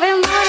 every morning.